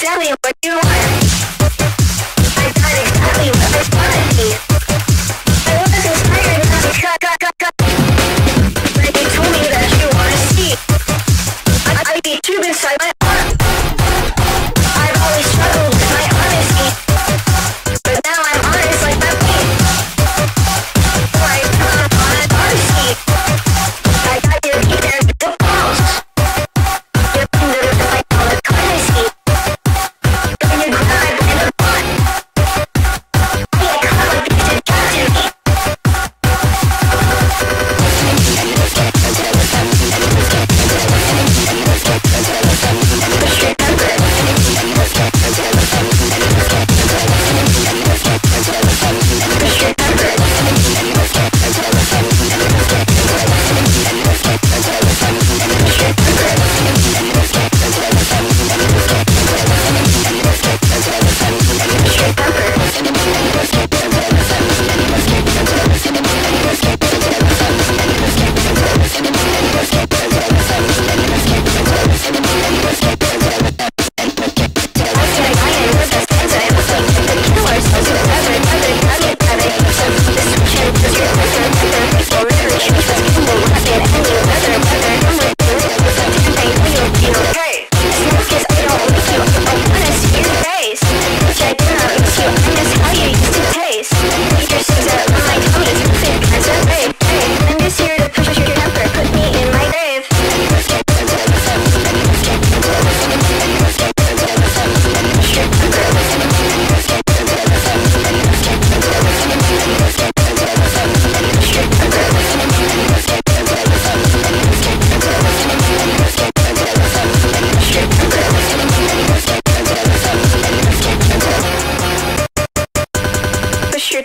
Tell me what you want.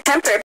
Temper